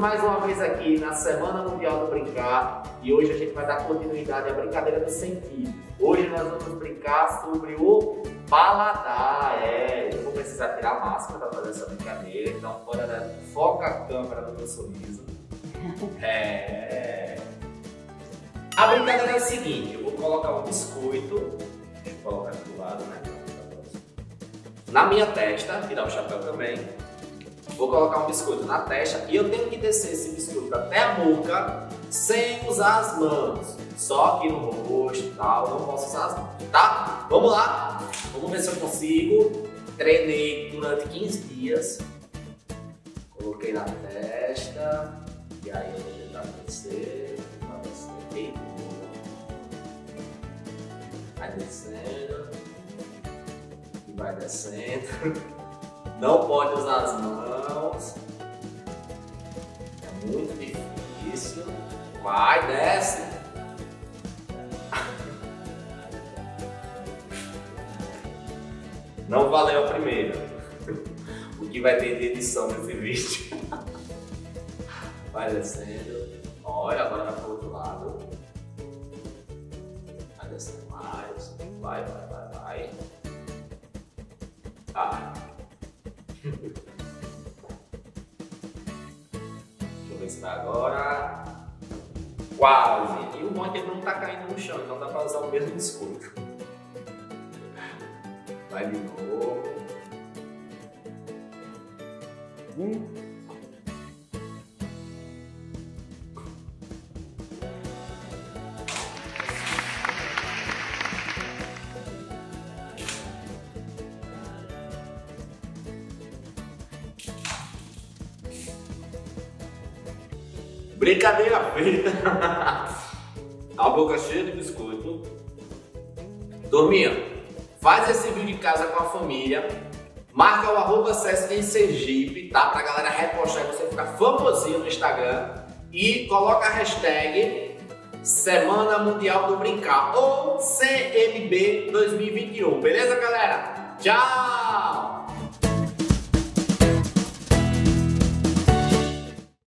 mais aqui na Semana Mundial do Brincar e hoje a gente vai dar continuidade à brincadeira do sentido. Hoje nós vamos brincar sobre o paladar. É, eu vou precisar tirar a máscara para fazer essa brincadeira, então fora da... foca a câmera no meu sorriso. É... A brincadeira é o seguinte, eu vou colocar um biscoito, deixa eu colocar aqui do lado, né? Na minha testa, tirar o chapéu também Vou colocar um biscoito na testa e eu tenho que descer esse biscoito até a boca sem usar as mãos. Só aqui no rosto e tal, não posso usar as mãos, tá? Vamos lá? Vamos ver se eu consigo. Treinei durante 15 dias. Coloquei na testa. E aí eu vou tentar descer. Descer. Vai descendo. E vai descendo. Não pode usar as mãos. Vai, desce. Não valeu a primeira. O que vai ter de edição nesse vídeo? Vai descendo. Olha, agora vai pro outro lado. Vai descendo mais. Vai, vai, vai, vai. Ah. Deixa eu ver se vai agora. Quase. E o monte ele não tá caindo no chão, então dá pra usar o mesmo biscoito. Vai de novo. Hum. Brincadeira feita. A boca cheia de biscoito. Dorminha, faz esse vídeo em casa com a família. Marca o arroba Sesc em Sergipe, tá? Pra galera repostar e você ficar famosinho no Instagram. E coloca a hashtag Semana Mundial do Brincar ou CMB 2021. Beleza, galera? Tchau!